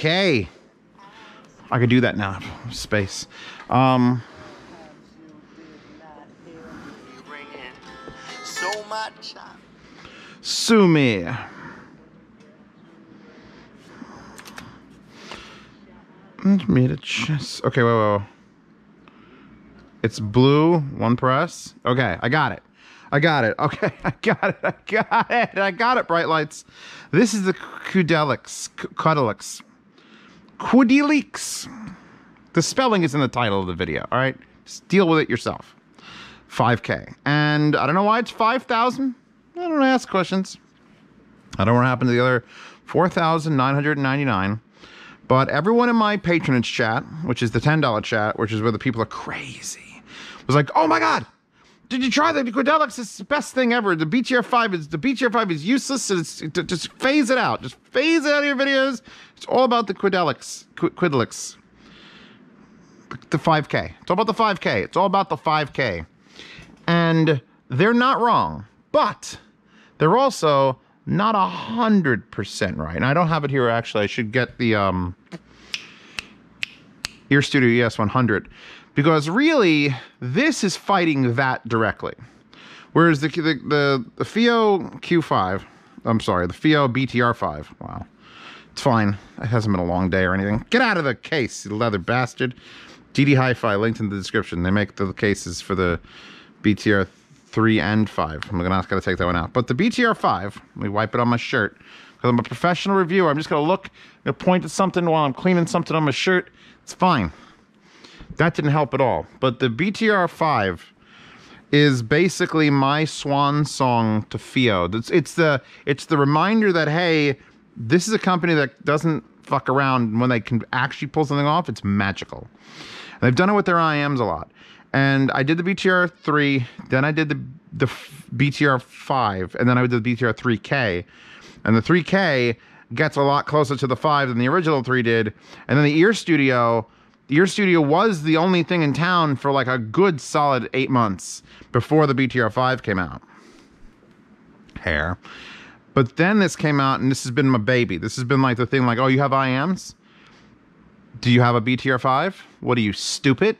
Okay. I could do that now. Space. Um, sue me. Made a. Okay, whoa. whoa. It's blue, one press. Okay, I got it. I got it. Okay, I got it. I got it. I got it, bright lights. This is the Qudelix. Qudelix. Qudelix. The spelling is in the title of the video, all right? Just deal with it yourself. 5K. And I don't know why it's 5,000. I don't ask questions. I don't know what happened to the other 4,999. But everyone in my Patreon chat, which is the $10 chat, which is where the people are crazy, was like, oh my God, did you try the Qudelix? It's the best thing ever. The BTR 5 is the BTR 5 is useless. It's, just phase it out. Just phase it out of your videos. It's all about the Qudelix. Qu- The 5K. It's all about the 5K. It's all about the 5K. And they're not wrong, but they're also not a hundred percent right. And I don't have it here actually. I should get the um Ear Studio ES 100 because really this is fighting that directly. Whereas the the the, the FiiO Q5, I'm sorry, the FiiO BTR5. Wow. It's fine. It hasn't been a long day or anything. Get out of the case, you leather bastard. DD Hi-Fi linked in the description. They make the cases for the BTR 3 and 5. I'm gonna gotta take that one out. But the BTR 5, let me wipe it on my shirt. Because I'm a professional reviewer. I'm just gonna look, gonna point at something while I'm cleaning something on my shirt. It's fine. That didn't help at all. But the BTR 5 is basically my swan song to FiiO. It's, it's the it's the reminder that hey, this is a company that doesn't fuck around when they can actually pull something off. It's magical. And they've done it with their IEMs a lot. And I did the BTR 3, then I did the the BTR 5, and then I did the BTR 3K. And the 3K gets a lot closer to the 5 than the original 3 did. And then the Ear Studio, Ear Studio was the only thing in town for like a good solid 8 months before the BTR 5 came out. Hair. But then this came out and this has been my baby. This has been like the thing like, "Oh, you have IEMs? Do you have a BTR 5? What are you stupid?"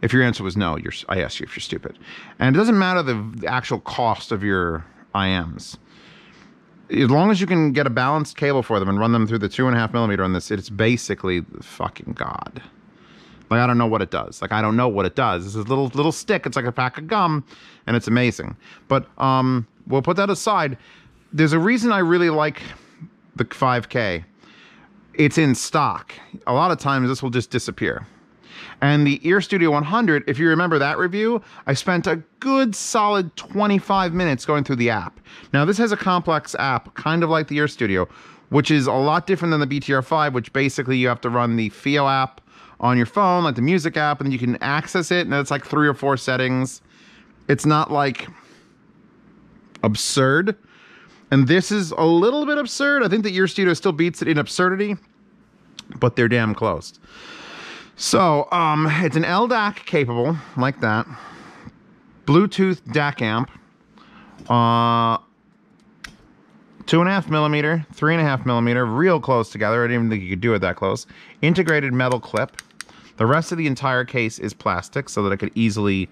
If your answer was no, you're I asked you if you're stupid. And it doesn't matter the, the actual cost of your IEMs. As long as you can get a balanced cable for them and run them through the two and a half millimeter on this, it's basically fucking god. Like I don't know what it does. Like I don't know what it does. It's a little little stick. It's like a pack of gum, and it's amazing. But um, we'll put that aside. There's a reason I really like the 5K. It's in stock. A lot of times this will just disappear. And the Ear Studio 100, if you remember that review, I spent a good solid 25 minutes going through the app. Now, this has a complex app, kind of like the Ear Studio, which is a lot different than the BTR5, which basically you have to run the FiiO app on your phone, like the music app, and you can access it, and it's like three or four settings. It's not like absurd. And this is a little bit absurd. I think that Ear Studio still beats it in absurdity, but they're damn close. So, um, it's an LDAC capable, like that. Bluetooth DAC amp. Uh, two and a half millimeter, three and a half millimeter, real close together. I didn't even think you could do it that close. Integrated metal clip. The rest of the entire case is plastic so that I could easily.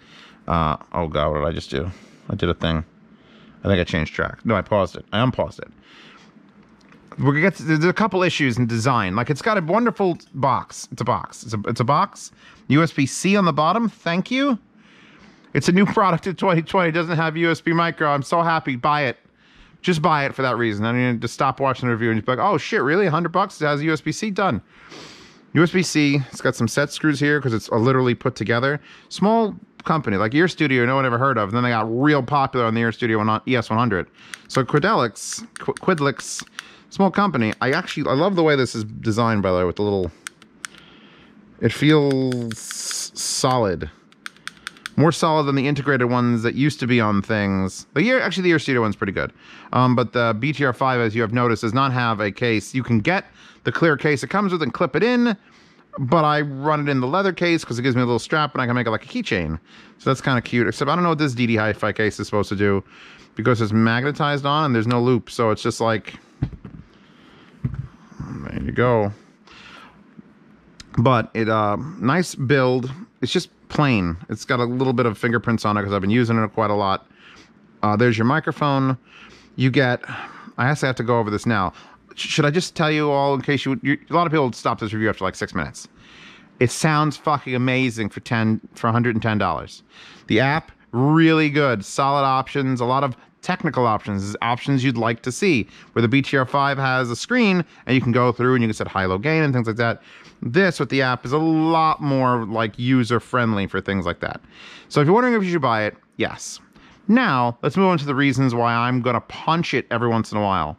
Uh, oh god, what did I just do? I did a thing. I think I changed track. No, I paused it. I unpaused it. Gonna get to, there's a couple issues in design. Like it's got a wonderful box. It's a box. It's a it's a box. USB C on the bottom. Thank you. It's a new product of 2020. It doesn't have USB micro. I'm so happy. Buy it. Just buy it for that reason. I need to stop watching the review and just be like, oh shit, really? 100 bucks? It has USB C done. USB C. It's got some set screws here because it's uh, literally put together. Small company like Ear Studio, no one ever heard of. And then they got real popular on the Ear Studio on ES100. So Qudelix, Qu- Qudelix, small company. I actually I love the way this is designed by the way with the little. It feels solid. More solid than the integrated ones that used to be on things. The year actually the Ear Studio one's pretty good. Um, but the BTR5, as you have noticed, does not have a case. You can get the clear case it comes with and clip it in, but I run it in the leather case because it gives me a little strap and I can make it like a keychain. So that's kind of cute. Except I don't know what this DD Hi-Fi case is supposed to do because it's magnetized on and there's no loop. So it's just like there you go. but it uh nice build. It's just plain. It's got a little bit of fingerprints on it because I've been using it quite a lot. Uh, there's your microphone. You get. I actually have to go over this now. Sh- Should I just tell you all in case you, you? A lot of people stop this review after like six minutes. It sounds fucking amazing for ten for 110 dollars. The app really good, solid options, a lot of technical options, options you'd like to see. Where the BTR5 has a screen and you can go through and you can set high low gain and things like that. This with the app is a lot more like user friendly for things like that. So if you're wondering if you should buy it, yes. Now let's move on to the reasons why I'm gonna punch it every once in a while.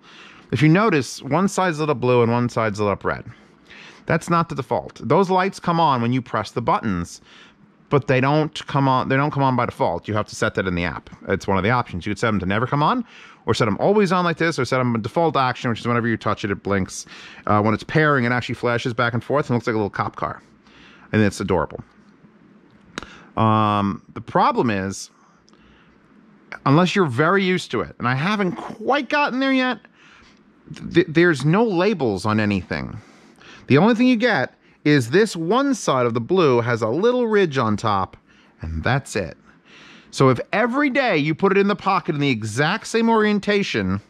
If you notice, one side's lit up blue and one side's lit up red. That's not the default. Those lights come on when you press the buttons, but they don't come on. They don't come on by default. You have to set that in the app. It's one of the options. You could set them to never come on, or set them always on like this, or set them a default action, which is whenever you touch it, it blinks. Uh, when it's pairing, it actually flashes back and forth and looks like a little cop car, and it's adorable. Um, the problem is, unless you're very used to it, and I haven't quite gotten there yet, th- there's no labels on anything. The only thing you get is this one side of the blue has a little ridge on top, and that's it. So if every day you put it in the pocket in the exact same orientation,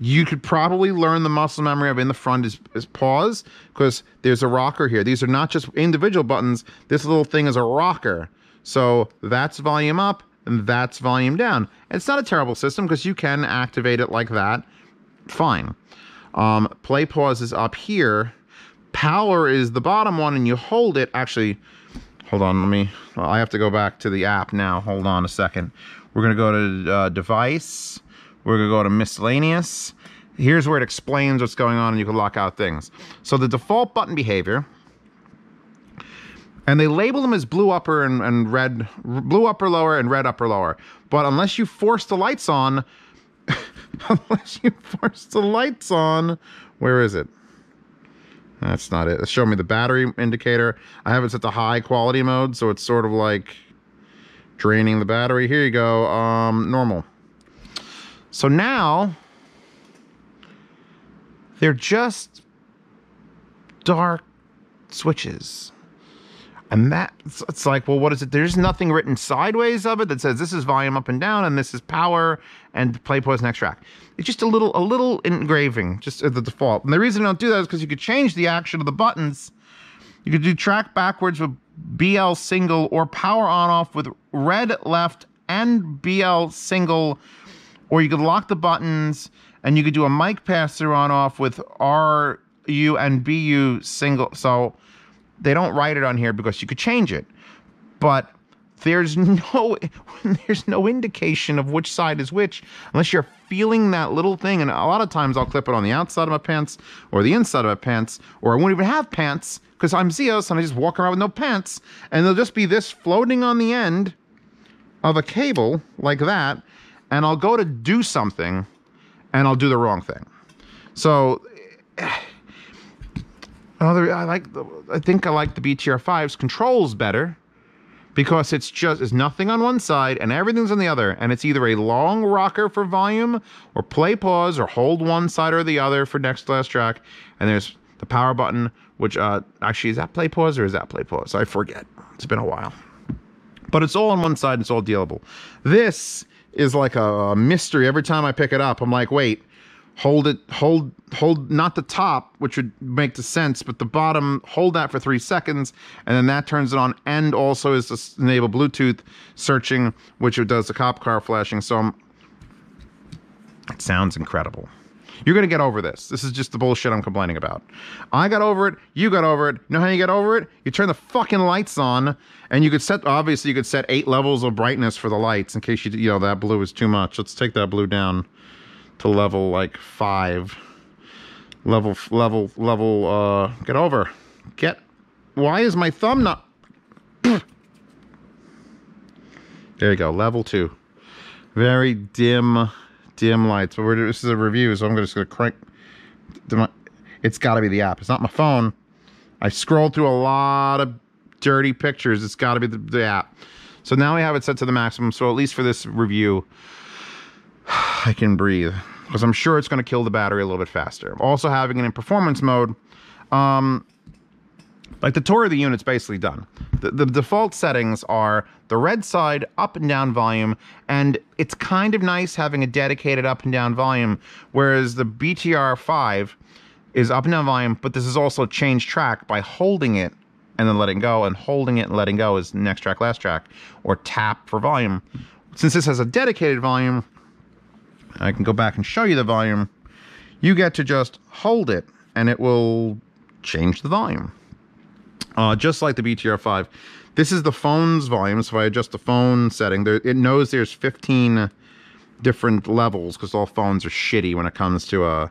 you could probably learn the muscle memory of in the front is, is pause because there's a rocker here. These are not just individual buttons. This little thing is a rocker. So that's volume up and that's volume down. It's not a terrible system because you can activate it like that. Fine. Um, play pause is up here. Power is the bottom one and you hold it. Actually, hold on. Let me, well, I have to go back to the app now. Hold on a second. We're to go to uh, device. We're to go to miscellaneous. Here's where it explains what's going on and you can lock out things. So the default button behavior, and they label them as blue upper and, and red, blue upper lower and red upper lower. But unless you force the lights on, unless you force the lights on, where is it? That's not it. Showing me the battery indicator. I have it set to high quality mode, so it's sort of like draining the battery. Here you go. Um, normal. So now they're just dark switches. And that it's like, well, what is it? There's nothing written sideways of it that says this is volume up and down and this is power and play pause next track. It's just a little a little engraving, just at the default. And the reason I don't do that is because you could change the action of the buttons. You could do track backwards with BL single or power on off with red left and BL single, or you could lock the buttons and you could do a mic pass through on off with RU and BU single. So they don't write it on here because you could change it. But there's no there's no indication of which side is which unless you're feeling that little thing and a lot of times I'll clip it on the outside of my pants or the inside of my pants or I won't even have pants because I'm Zeos and I just walk around with no pants and there'll just be this floating on the end of a cable like that and I'll go to do something and I'll do the wrong thing. So Another, I like. I think I like the BTR5's controls better because it's just it's nothing on one side and everything's on the other, and it's either a long rocker for volume or play pause or hold one side or the other for next last track. And there's the power button, which uh actually is that play pause or is that play pause? I forget. It's been a while, but it's all on one side. And it's all dealable. This is like a mystery. Every time I pick it up, I'm like, wait hold it hold hold not the top which would make the sense but the bottom hold that for three seconds and then that turns it on and also is to enable bluetooth searching which it does the cop car flashing. So I'm, it sounds incredible. You're gonna get over this. This is just the bullshit i'm complaining about. I got over it you got over it. You know how you get over it? You turn the fucking lights on and you could set obviously you could set eight levels of brightness for the lights in case you you know that blue is too much. Let's take that blue down to level like five. Level, level, level, uh, get over. Get, why is my thumb not? there you go, level two. Very dim, dim lights. But we're, this is a review, so I'm just gonna crank. It's gotta be the app. It's not my phone. I scrolled through a lot of dirty pictures. It's gotta be the, the app. So now we have it set to the maximum. So at least for this review, I can breathe because I'm sure it's going to kill the battery a little bit faster. Also having it in performance mode, um, Like the tour of the unit's basically done. The, the default settings are the red side up and down volume, and it's kind of nice having a dedicated up and down volume, whereas the BTR 5 is up and down volume, but this is also change track by holding it and then letting go, and holding it and letting go is next track, last track, or tap for volume. Since this has a dedicated volume, I can go back and show you the volume. You get to just hold it, and it will change the volume. Uh, just like the BTR5. This is the phone's volume, so if I adjust the phone setting, there, it knows there's 15 different levels, because all phones are shitty when it comes to uh,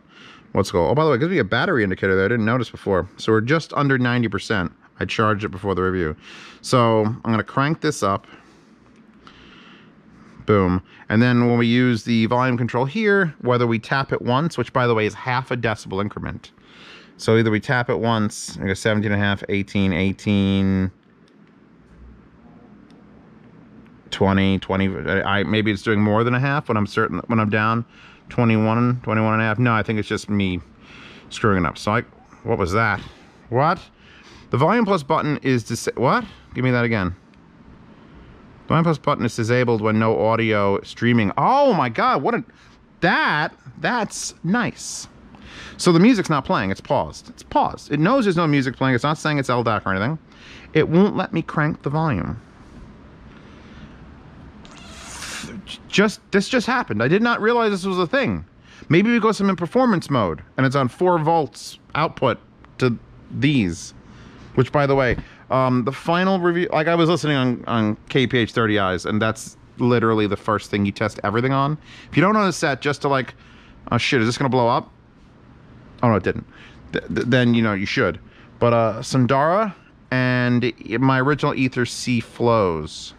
what's called. Oh, by the way, gives me a battery indicator that I didn't notice before. So we're just under 90%. I charged it before the review. So I'm going to crank this up. Boom. And then when we use the volume control here, whether we tap it once, which by the way is half a decibel increment. So either we tap it once, I go 17 and a half, 18, 18, 20, 20, I, maybe it's doing more than a half when I'm certain, when I'm down 21, 21 and a half. No, I think it's just me screwing it up. So I, what was that? What? The volume plus button is dis- what? Give me that again. The volume button is disabled when no audio streaming. Oh my god, what a that that's nice. So the music's not playing, it's paused. It's paused. It knows there's no music playing, it's not saying it's LDAC or anything. It won't let me crank the volume. Just this just happened. I did not realize this was a thing. Maybe because I'm in performance mode and it's on 4 volts output to these. Which, by the way, um, the final review, like I was listening on, on KPH30is, and that's literally the first thing you test everything on. If you don't own a set just to like, oh shit, is this to blow up? Oh no, it didn't. Th- th- then, you know, you should. But uh, Sundara and my original Ether C flows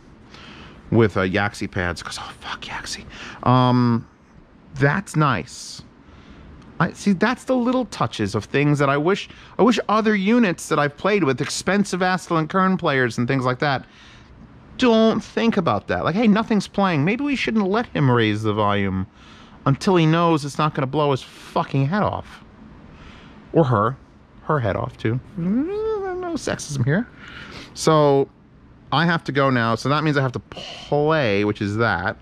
with uh, Yaxi pads, because, oh fuck Yaxi. Um, that's nice. I see that's the little touches of things that I wish I wish other units that I've played with, expensive Astell and Kern players and things like that, don't think about that. Like, hey, nothing's playing. Maybe we shouldn't let him raise the volume until he knows it's not gonna blow his fucking head off. Or her. Her head off too. Mm, no sexism here. So I have to go now, so that means I have to play, which is that.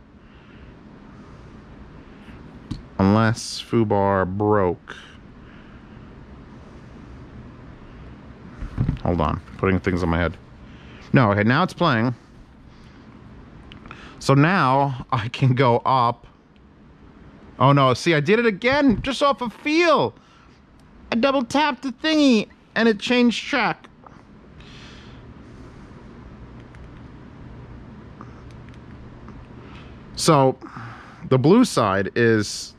Unless Fubar broke. Hold on, putting things on my head. No, okay, now it's playing. So now I can go up. Oh no, see, I did it again, just off a feel. I double tapped the thingy and it changed track. So the blue side is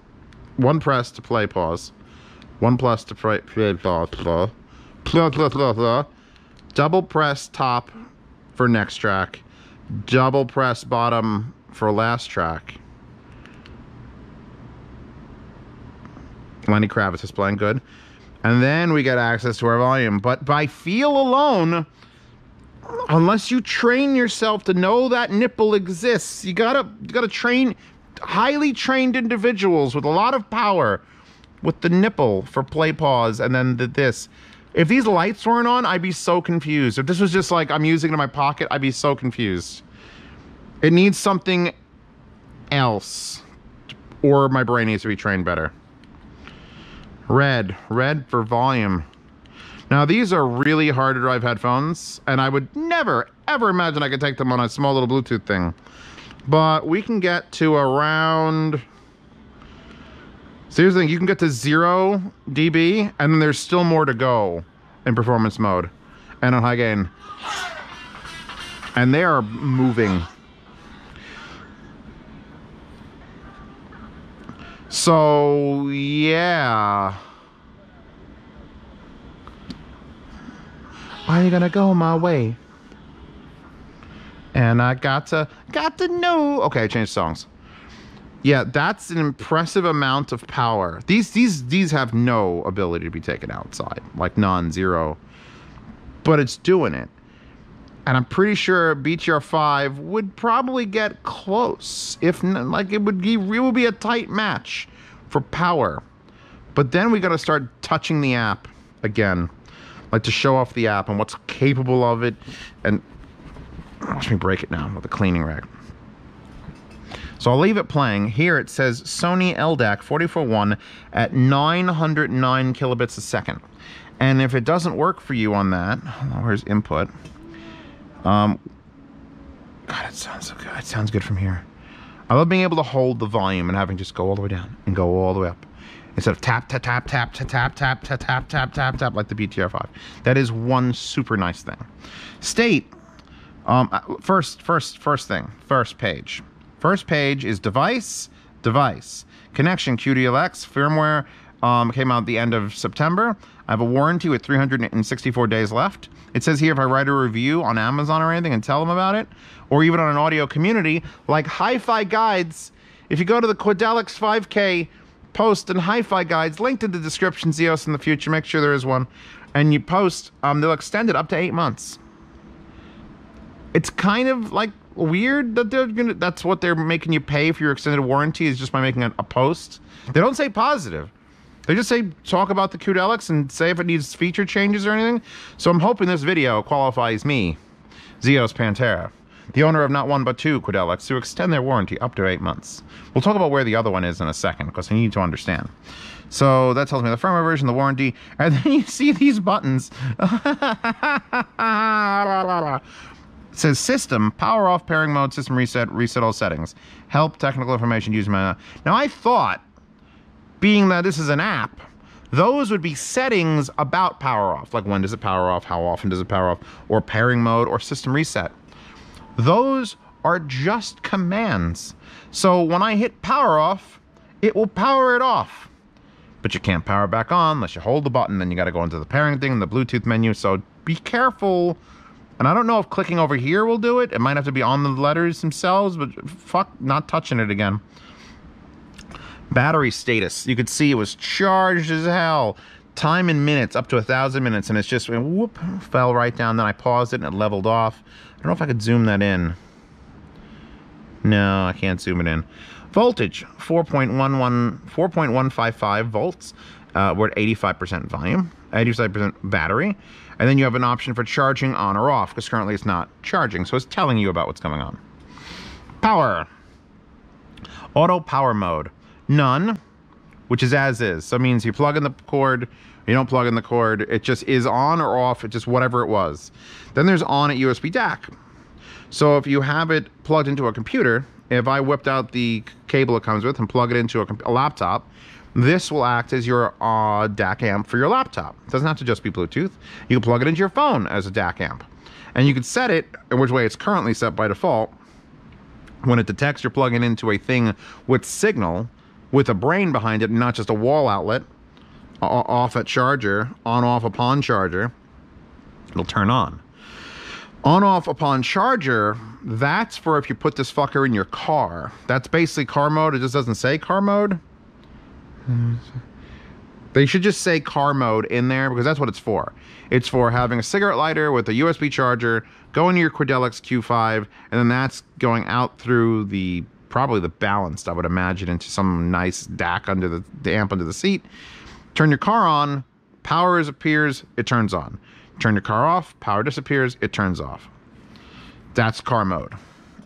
one press to play pause, one plus to play, play pause, blah, blah, blah, blah, blah, double press top for next track, double press bottom for last track. Lenny Kravitz is playing good. And then we get access to our volume. But by feel alone, unless you train yourself to know that nipple exists, you gotta you gotta train highly trained individuals with a lot of power with the nipple for play pause and then the, this. If these lights weren't on, I'd be so confused. If this was just like I'm using it in my pocket, I'd be so confused. It needs something else, or my brain needs to be trained better. Red, red for volume. Now these are really hard to drive headphones, and I would never, ever imagine I could take them on a small little Bluetooth thing. But we can get to around. So here's the thing: you can get to zero dB, and then there's still more to go in performance mode, and on high gain. And they are moving. So yeah. Why are you gonna go my way? And I got to got to know. Okay, I changed songs. Yeah, that's an impressive amount of power. These these these have no ability to be taken outside, like non-zero. But it's doing it. And I'm pretty sure BTR 5 would probably get close. If n- like it would be it would be a tight match for power. But then we got to start touching the app again. like to show off the app and what's capable of it. And watch me break it now with a cleaning rag. So I'll leave it playing. Here it says Sony LDAC 441 at 909 kilobits a second. And if it doesn't work for you on that, where's input? Um, God, it sounds so good. It sounds good from here. I love being able to hold the volume and having just go all the way down and go all the way up instead of tap tap tap tap tap tap tap tap tap tap tap tap like the BTR5. That is one super nice thing. State. Um, first, first, first thing. First page. First page is device, device, connection, QDLX, firmware. Um, came out the end of September. I have a warranty with 364 days left. It says here if I write a review on Amazon or anything and tell them about it, or even on an audio community like Hi-Fi Guides. If you go to the Qudelix 5K post and Hi-Fi Guides, linked in the description, Zeos in the future, make sure there is one, and you post, um, they'll extend it up to eight months. It's kind of like weird that they're gonna that's what they're making you pay for your extended warranty is just by making a, a post. They don't say positive. They just say talk about the Qudelix and say if it needs feature changes or anything. So I'm hoping this video qualifies me, Zeos Pantera, the owner of not one but two Qudelix, to extend their warranty up to eight months. We'll talk about where the other one is in a second because I need to understand. So that tells me the firmware version, the warranty, and then you see these buttons. It says system, power off, pairing mode, system reset, reset all settings. Help, technical information, use my. Now I thought, being that this is an app, those would be settings about power off, like when does it power off, how often does it power off, or pairing mode, or system reset. Those are just commands. So when I hit power off, it will power it off. But you can't power back on unless you hold the button, then you got to go into the pairing thing, in the Bluetooth menu. So be careful and I don't know if clicking over here will do it. It might have to be on the letters themselves, but fuck, not touching it again. Battery status. You could see it was charged as hell. Time in minutes, up to a thousand minutes, and it's just whoop, fell right down. Then I paused it and it leveled off. I don't know if I could zoom that in. No, I can't zoom it in. Voltage, 4.11, 4.155 volts. Uh, we're at 85% volume, 85% battery. And then you have an option for charging on or off, because currently it's not charging. So it's telling you about what's going on. Power. Auto power mode. None, which is as is. So it means you plug in the cord, you don't plug in the cord, it just is on or off, it's just whatever it was. Then there's on at USB DAC. So if you have it plugged into a computer, if I whipped out the cable it comes with and plug it into a, a laptop, this will act as your uh, DAC amp for your laptop. It doesn't have to just be Bluetooth. You can plug it into your phone as a DAC amp. And you can set it, which way it's currently set by default, when it detects you're plugging into a thing with signal, with a brain behind it, not just a wall outlet, off at charger, on off upon charger, it'll turn on. On off upon charger, that's for if you put this fucker in your car. That's basically car mode. It just doesn't say car mode. They should just say car mode in there because that's what it's for. It's for having a cigarette lighter with a USB charger, going to your Qudelix Q5, and then that's going out through the probably the balanced, I would imagine, into some nice DAC under the, the amp under the seat. Turn your car on, power appears, it turns on. Turn your car off, power disappears, it turns off. That's car mode.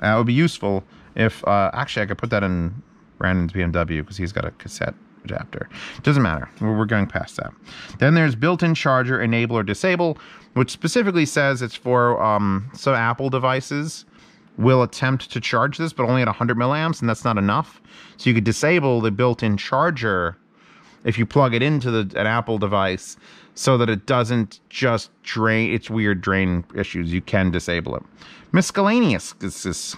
That would be useful if, uh, actually, I could put that in Brandon's BMW because he's got a cassette adapter. Doesn't matter. We're going past that. Then there's built-in charger, enable or disable, which specifically says it's for um, some Apple devices will attempt to charge this, but only at 100 milliamps, and that's not enough. So you could disable the built-in charger if you plug it into the, an Apple device so that it doesn't just drain its weird drain issues. You can disable it. Miscellaneous. This is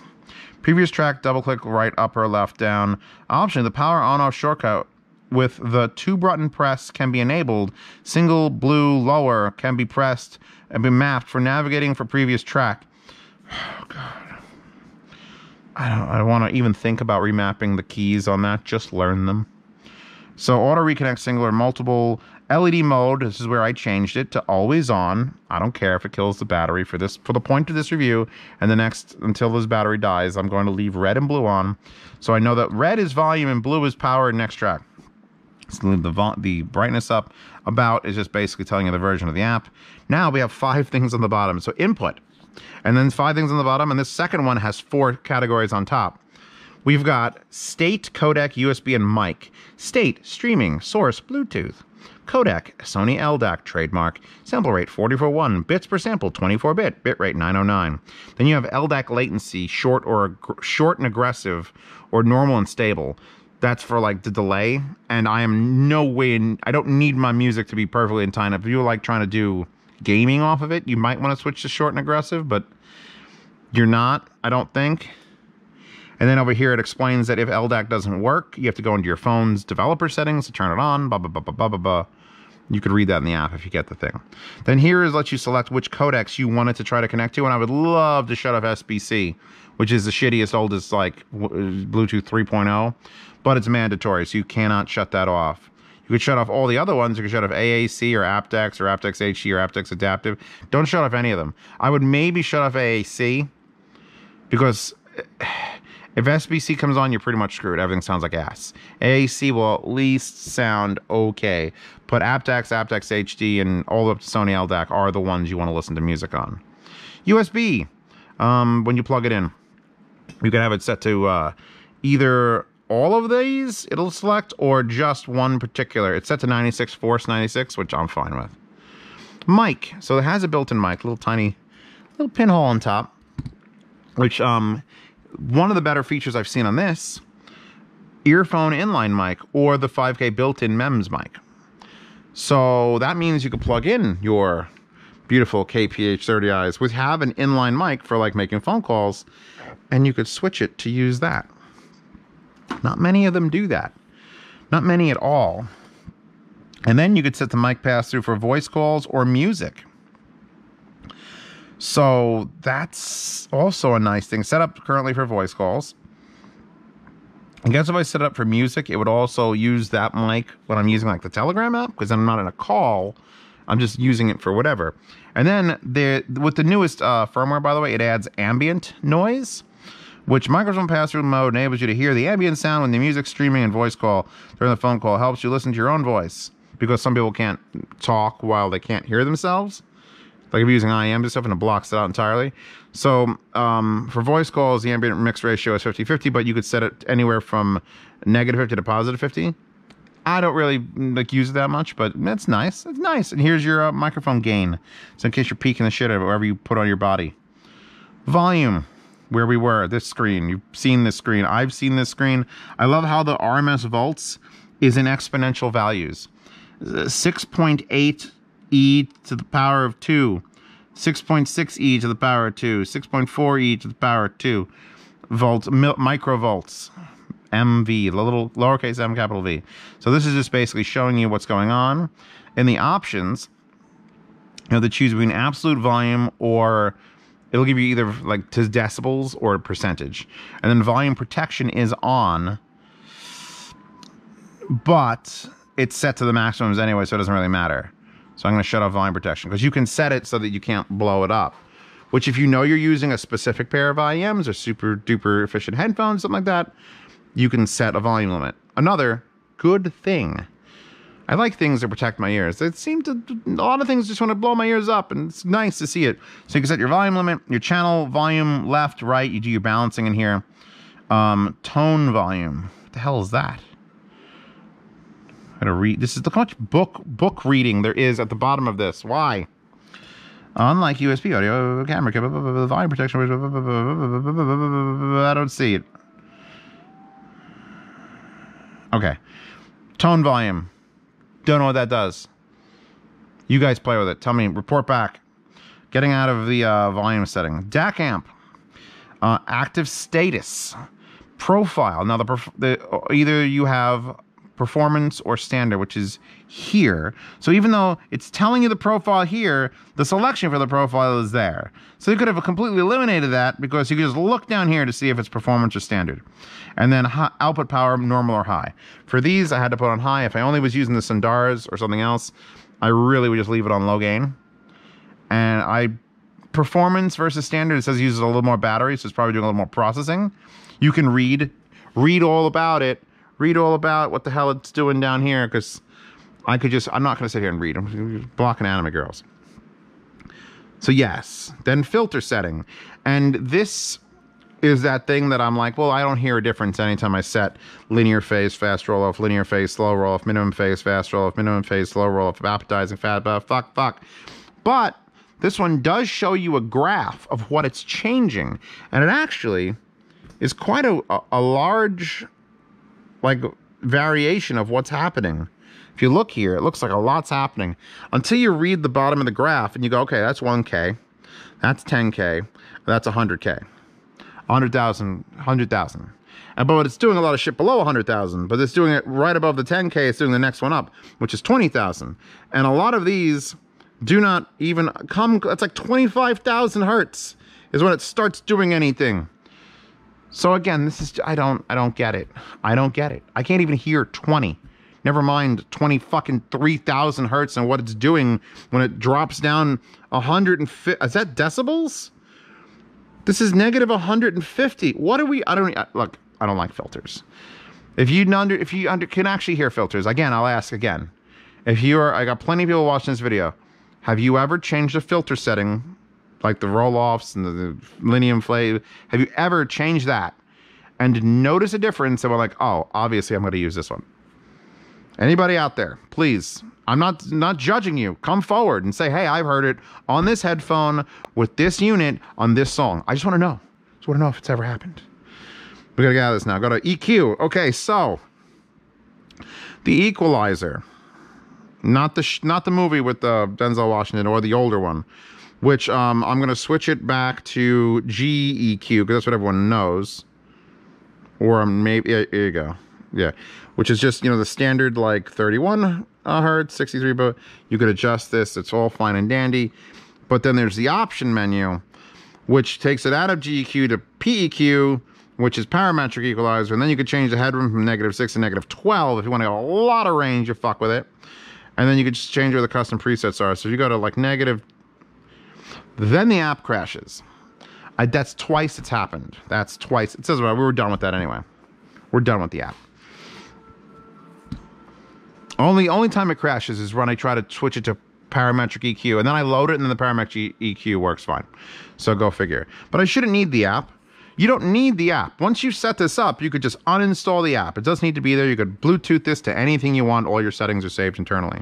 previous track, double click right, upper, left, down. Option, the power on off shortcut with the two button press can be enabled. Single blue lower can be pressed and be mapped for navigating for previous track. Oh god. I don't I don't want to even think about remapping the keys on that, just learn them. So auto reconnect single or multiple LED mode, this is where I changed it to always on. I don't care if it kills the battery for this for the point of this review and the next until this battery dies, I'm going to leave red and blue on. So I know that red is volume and blue is power next track. Leave the, vol- the brightness up. About is just basically telling you the version of the app. Now we have five things on the bottom. So input, and then five things on the bottom. And this second one has four categories on top. We've got state, codec, USB, and mic. State, streaming, source, Bluetooth. Codec, Sony LDAC trademark. Sample rate 44.1, bits per sample 24 bit, bit rate 909. Then you have LDAC latency, short or short and aggressive, or normal and stable. That's for like the delay, and I am no way. In, I don't need my music to be perfectly in time. If you're like trying to do gaming off of it, you might want to switch to short and aggressive, but you're not. I don't think. And then over here, it explains that if LDAC doesn't work, you have to go into your phone's developer settings to turn it on, blah, blah, blah, blah, blah, blah, blah. You could read that in the app if you get the thing. Then here is let you select which codecs you wanted to try to connect to. And I would love to shut off SBC, which is the shittiest, oldest, like Bluetooth 3.0, but it's mandatory, so you cannot shut that off. You could shut off all the other ones. You could shut off AAC or aptX or aptX HD or aptX Adaptive. Don't shut off any of them. I would maybe shut off AAC because if SBC comes on, you're pretty much screwed. Everything sounds like ass. AAC will at least sound okay, but aptX, aptX HD, and all up to Sony LDAC are the ones you want to listen to music on. USB, um, when you plug it in, you can have it set to uh, either all of these it'll select or just one particular. It's set to 96 Force 96, which I'm fine with. Mic, so it has a built-in mic, little tiny, little pinhole on top, which um one of the better features I've seen on this earphone inline mic or the 5K built-in MEMS mic. So that means you could plug in your beautiful KPH30Is with have an inline mic for like making phone calls and you could switch it to use that. Not many of them do that. Not many at all. And then you could set the mic pass through for voice calls or music. So that's also a nice thing. Set up currently for voice calls. I guess if I set up for music, it would also use that mic when I'm using like the Telegram app because I'm not in a call. I'm just using it for whatever. And then the with the newest uh, firmware, by the way, it adds ambient noise, which microphone pass-through mode enables you to hear the ambient sound when the music streaming and voice call during the phone call helps you listen to your own voice because some people can't talk while they can't hear themselves like if you're using IEMs and stuff and it blocks it out entirely. So um, for voice calls, the ambient mix ratio is 50-50, but you could set it anywhere from negative 50 to positive 50. I don't really like use it that much, but that's nice. It's nice. And here's your uh, microphone gain. So in case you're peaking the shit out of it, wherever you put on your body. Volume, where we were, this screen. You've seen this screen. I've seen this screen. I love how the RMS volts is in exponential values. 6.8 e to the power of 2, 6.6 e to the power of 2, 6.4 e to the power of 2 volts, microvolts, MV, the little lowercase m capital V. So this is just basically showing you what's going on. In the options, you know, to choose between absolute volume or it'll give you either like to decibels or percentage. And then volume protection is on, but it's set to the maximums anyway, so it doesn't really matter. So I'm going to shut off volume protection because you can set it so that you can't blow it up. Which, if you know you're using a specific pair of IEMs or super duper efficient headphones, something like that, you can set a volume limit. Another good thing. I like things that protect my ears. It seems to a lot of things just want to blow my ears up, and it's nice to see it. So you can set your volume limit, your channel volume left, right. You do your balancing in here. Um, tone volume. What the hell is that? I gotta read. This is look how much book book reading there is at the bottom of this. Why? Unlike USB audio camera, the volume protection. I don't see it. Okay, tone volume. Don't know what that does. You guys play with it. Tell me. Report back. Getting out of the uh, volume setting. DAC amp. Uh, active status. Profile. Now the, the either you have performance or standard, which is here. So even though it's telling you the profile here, the selection for the profile is there. So you could have completely eliminated that because you could just look down here to see if it's performance or standard. And then output power, normal or high. For these, I had to put on high. If I only was using the Sundaras or something else, I really would just leave it on low gain. And I performance versus standard, it says it uses a little more battery, so it's probably doing a little more processing. You can read read all about it read all about what the hell it's doing down here because I could just, I'm not going to sit here and read. I'm blocking anime girls. So, yes, then filter setting. And this is that thing that I'm like, well, I don't hear a difference anytime I set linear phase, fast roll off, linear phase, slow roll off, minimum phase, fast roll off, minimum phase, slow roll off, apodizing, fat, uh, fuck, fuck. But this one does show you a graph of what it's changing. And it actually is quite a, a large, like, variation of what's happening. If you look here, it looks like a lot's happening until you read the bottom of the graph and you go, okay, that's 1K, that's 10K, that's 100K. 100,000, 100,000. And but it's doing a lot of shit below 100,000, but it's doing it right above the 10K, it's doing the next one up, which is 20,000. And a lot of these do not even come, it's like 25,000 hertz is when it starts doing anything. So again, this is, I don't, I don't get it. I don't get it. I can't even hear 20. Never mind 20 fucking 3,000 hertz and what it's doing when it drops down 150. Is that decibels? This is negative 150. What are we? I don't look. I don't like filters. If you under, if you under, can actually hear filters, again, I'll ask again. If you are, I got plenty of people watching this video. Have you ever changed a filter setting, like the roll offs and the, the linear flame? Have you ever changed that and notice a difference? And we're like, oh, obviously, I'm going to use this one. Anybody out there, please. I'm not not judging you. Come forward and say, "Hey, I've heard it on this headphone with this unit on this song." I just want to know. Just want to know if it's ever happened. We gotta get out of this now. Go to EQ. Okay, so the Equalizer, not the not the movie with uh, Denzel Washington or the older one, which um, I'm gonna switch it back to GEQ because that's what everyone knows. Or maybe yeah, here you go. Yeah, which is just you know the standard like 31 uh, hertz, 63, but you could adjust this. It's all fine and dandy. But then there's the option menu, which takes it out of GEQ to PEQ, which is parametric equalizer. And then you could change the headroom from negative 6 to negative 12 if you want to get a lot of range, you fuck with it. And then you could just change where the custom presets are. So if you go to like negative, then the app crashes. I, that's twice it's happened. That's twice. It says well, we were done with that anyway. We're done with the app. Only only time it crashes is when I try to switch it to parametric EQ, and then I load it, and then the parametric EQ works fine. So go figure. But I shouldn't need the app. You don't need the app. Once you set this up, you could just uninstall the app. It doesn't need to be there. You could Bluetooth this to anything you want. All your settings are saved internally.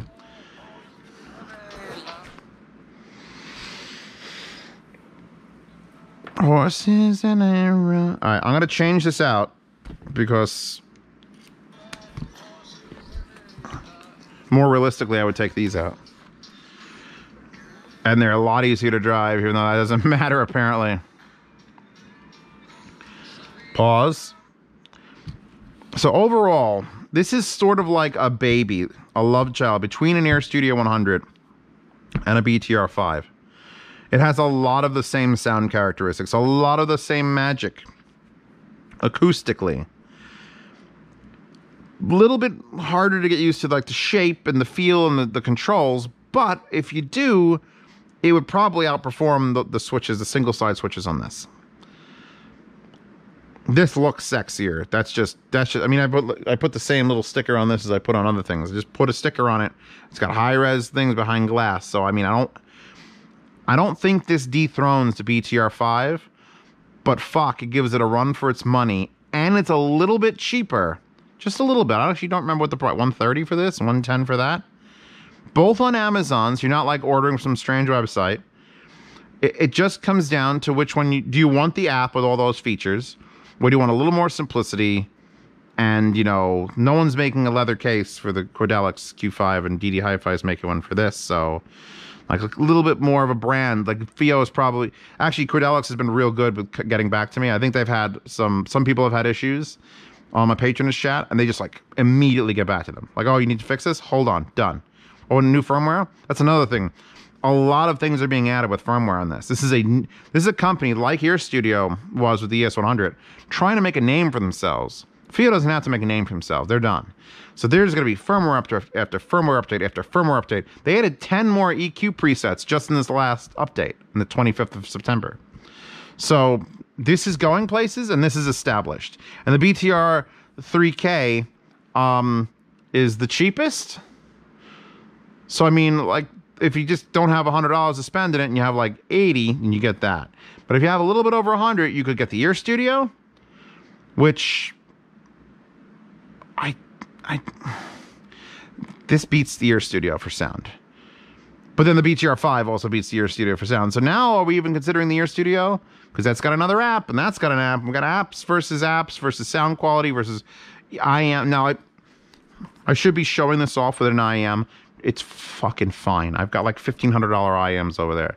Horses and arrow. All right, I'm gonna change this out because more realistically, I would take these out. And they're a lot easier to drive, even though that doesn't matter apparently. Pause. So overall, this is sort of like a baby, a love child between an Ear Studio 100 and a BTR 5. It has a lot of the same sound characteristics, a lot of the same magic acoustically. A little bit harder to get used to like the shape and the feel and the, the controls but if you do it would probably outperform the, the switches the single side switches on this. This looks sexier. That's just that's just i mean i put i put the same little sticker on this as i put on other things. I just put a sticker on it. It's got high res things behind glass so i mean i don't i don't think this dethrones the btr5 but fuck it gives it a run for its money and it's a little bit cheaper just a little bit. I actually don't remember what the price. 130 for this, 110 for that. Both on Amazon, so you're not like ordering from some strange website. It, it just comes down to which one you do you want the app with all those features, or do you want a little more simplicity? And you know, no one's making a leather case for the Qudelix Q5, and DD Hi-Fi is making one for this. So, like a little bit more of a brand. Like FiiO is probably actually Qudelix has been real good with getting back to me. I think they've had some some people have had issues um, on my Patreon chat and they just like immediately get back to them. Like, oh, you need to fix this? Hold on, done. Oh, new firmware? That's another thing. A lot of things are being added with firmware on this. This is a this is a company like Ear Studio was with the ES100 trying to make a name for themselves. FiiO doesn't have to make a name for themselves. They're done. So there's going to be firmware update after firmware update after firmware update. They added 10 more EQ presets just in this last update, on the 25th of September. So this is going places and this is established. And the BTR 3K um, is the cheapest. So I mean, like, if you just don't have hundred dollars to spend in it, and you have like eighty, and you get that. But if you have a little bit over hundred, you could get the Ear Studio, which I, this beats the Ear Studio for sound. But then the BTR 5 also beats the Ear Studio for sound. So now are we even considering the Ear Studio? Because that's got another app, and that's got an app. We've got apps versus apps versus sound quality versus IEM. Now, I, I should be showing this off with an IEM. It's fucking fine. I've got like $1,500 IEMs over there.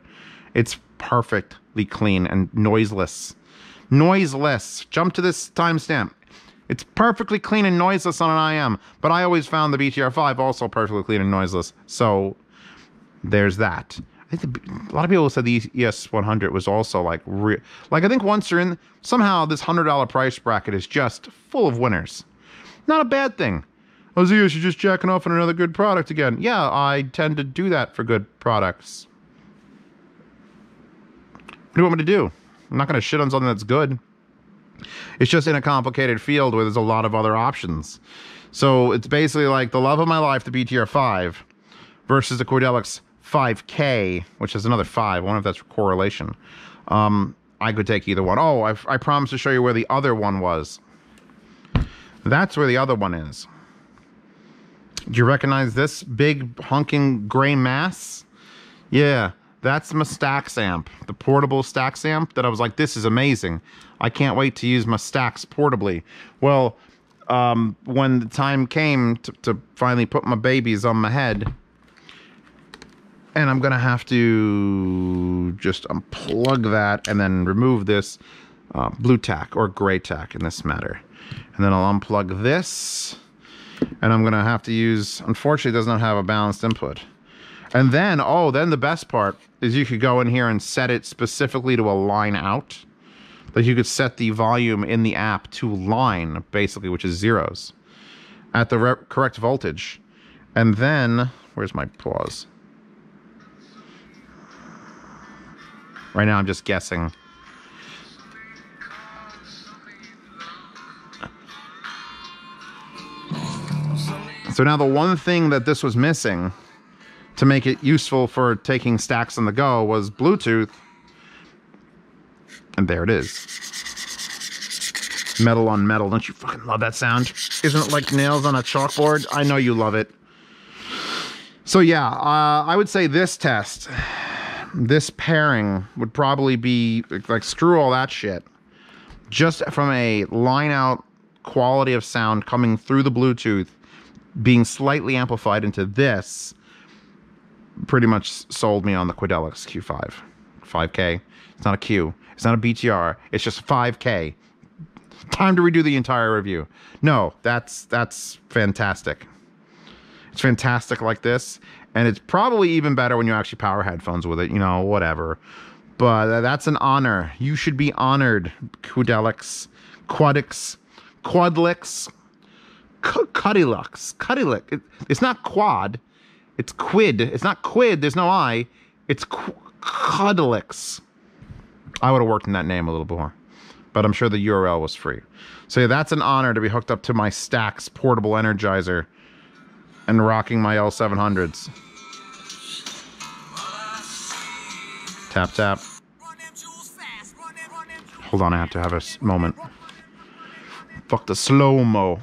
It's perfectly clean and noiseless. Noiseless. Jump to this timestamp. It's perfectly clean and noiseless on an IEM, but I always found the BTR5 also perfectly clean and noiseless. So there's that. I think the, a lot of people said the ES 100 was also like, re- like I think once you're in, somehow this hundred dollar price bracket is just full of winners. Not a bad thing. Zeos, you're just jacking off on another good product again. Yeah, I tend to do that for good products. What do you want me to do? I'm not going to shit on something that's good. It's just in a complicated field where there's a lot of other options. So it's basically like the love of my life, the BTR 5, versus the Qudelix 5K, which is another 5. I wonder if that's correlation. Um, I could take either one. Oh, I, I promised to show you where the other one was. That's where the other one is. Do you recognize this big honking gray mass? Yeah, that's my Stax amp, the portable Stax amp that I was like, this is amazing. I can't wait to use my Stax portably. Well, um, when the time came to, to finally put my babies on my head, and I'm gonna have to just unplug that and then remove this uh, blue tack or gray tack in this matter. And then I'll unplug this and I'm gonna have to use, unfortunately it does not have a balanced input. And then, oh, then the best part is you could go in here and set it specifically to a line out. Like you could set the volume in the app to line, basically, which is zeros, at the correct voltage. And then, where's my pause? Right now I'm just guessing. So now the one thing that this was missing to make it useful for taking Stax on the go was Bluetooth. And there it is. Metal on metal. Don't you fucking love that sound? Isn't it like nails on a chalkboard? I know you love it. So yeah, uh, I would say this test, this pairing would probably be like screw all that shit. Just from a line out quality of sound coming through the Bluetooth being slightly amplified into this pretty much sold me on the Quadelix Q5. 5K. It's not a Q. It's not a BTR. It's just 5K. Time to redo the entire review. No, that's that's fantastic. It's fantastic like this, and it's probably even better when you actually power headphones with it. You know, whatever. But that's an honor. You should be honored, Quadelix, Quadix, Quadlix. Cuddylux. Cuddylux. It, it's not quad. It's quid. It's not quid. There's no I. It's qu- Cuddlix. I would have worked in that name a little more. But I'm sure the URL was free. So yeah, that's an honor to be hooked up to my Stax portable energizer and rocking my L700s. Tap, tap. Hold on, I have to have a moment. Fuck the slow-mo.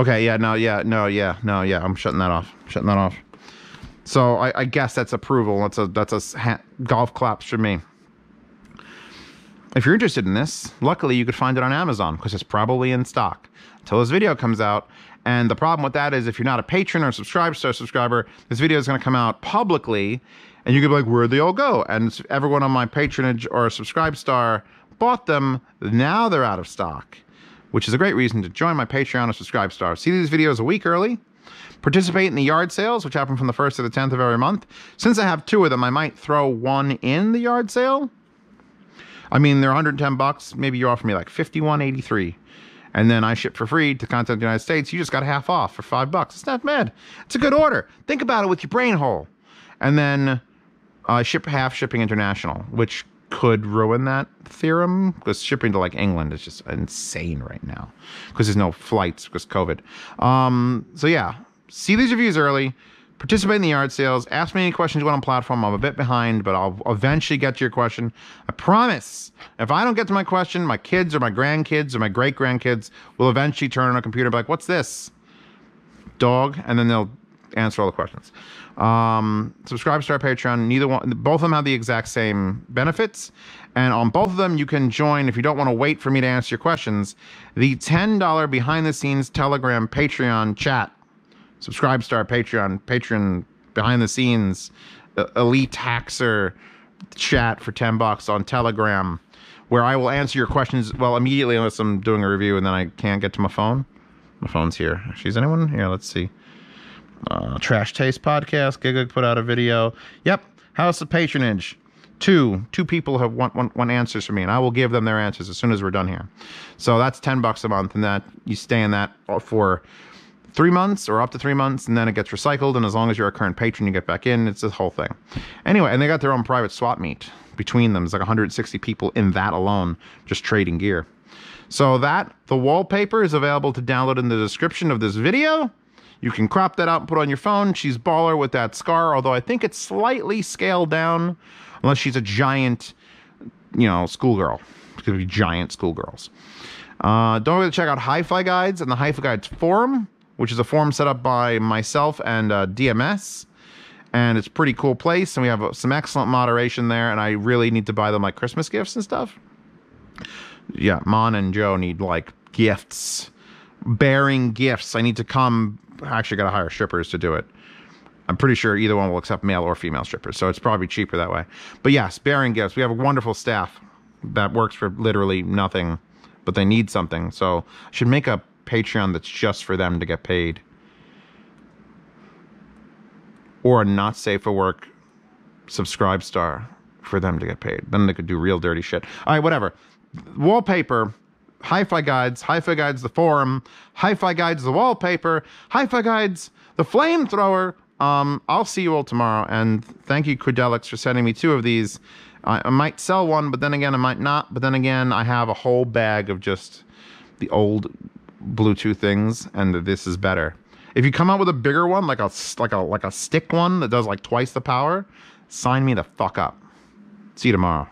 Okay, yeah, no, yeah, no, yeah, no, yeah. I'm shutting that off. shutting that off. So I, I, guess that's approval. That's a that's a ha- golf claps for me. If you're interested in this, luckily you could find it on Amazon because it's probably in stock until this video comes out. And the problem with that is if you're not a patron or subscribe star subscriber, this video is going to come out publicly, and you could be like, where'd they all go? And everyone on my patronage or subscribe star bought them. Now they're out of stock which is a great reason to join my Patreon or subscribe star. See these videos a week early. Participate in the yard sales, which happen from the 1st to the 10th of every month. Since I have two of them, I might throw one in the yard sale. I mean, they're 110 bucks. Maybe you offer me like 51.83, and then I ship for free to contact the United States. You just got half off for five bucks. It's not bad. It's a good order. Think about it with your brain hole, and then I uh, ship half shipping international, which could ruin that theorem because shipping to like England is just insane right now because there's no flights because COVID. Um, so yeah, see these reviews early. Participate in the yard sales. Ask me any questions you want on platform. I'm a bit behind, but I'll eventually get to your question. I promise. If I don't get to my question, my kids or my grandkids or my great grandkids will eventually turn on a computer and be like, "What's this?" Dog, and then they'll answer all the questions. Um, subscribe to our Patreon. Neither one, both of them have the exact same benefits, and on both of them you can join if you don't want to wait for me to answer your questions. The ten dollar behind the scenes Telegram Patreon chat. Subscribe to our Patreon, Patreon behind the scenes, elite hacker chat for ten bucks on Telegram, where I will answer your questions well immediately unless I'm doing a review and then I can't get to my phone. My phone's here. Is anyone here? Let's see. Uh, Trash Taste Podcast. Giga put out a video. Yep. House of Patronage. Two. Two people have want, want, want answers for me, and I will give them their answers as soon as we're done here. So that's 10 bucks a month, and that you stay in that for three months or up to three months, and then it gets recycled. And as long as you're a current patron, you get back in. It's a whole thing. Anyway, and they got their own private swap meet between them. It's like 160 people in that alone, just trading gear. So that the wallpaper is available to download in the description of this video. You can crop that out and put on your phone. She's baller with that scar, although I think it's slightly scaled down, unless she's a giant, you know, schoolgirl. It's gonna be giant schoolgirls. Uh, don't forget to check out Hi-Fi Guides and the Hi-Fi Guides forum, which is a forum set up by myself and uh, DMS. And it's pretty cool place, and we have some excellent moderation there. And I really need to buy them like Christmas gifts and stuff. Yeah, Mon and Joe need like gifts, bearing gifts. I need to come. Actually got to hire strippers to do it. I'm pretty sure either one will accept male or female strippers, so it's probably cheaper that way. But yes, bearing gifts. We have a wonderful staff that works for literally nothing, but they need something. So I should make a Patreon that's just for them to get paid. Or a not safe for work subscribe star for them to get paid. Then they could do real dirty shit. All right, whatever. Wallpaper, Hi-Fi Guides, Hi-Fi Guides the forum, Hi-Fi Guides the wallpaper, Hi-Fi Guides the flamethrower. Um, I'll see you all tomorrow, and thank you, Qudelix, for sending me two of these. I, I might sell one, but then again, I might not. But then again, I have a whole bag of just the old Bluetooth things, and this is better. If you come out with a bigger one, like a like a like a stick one that does like twice the power, sign me the fuck up. See you tomorrow.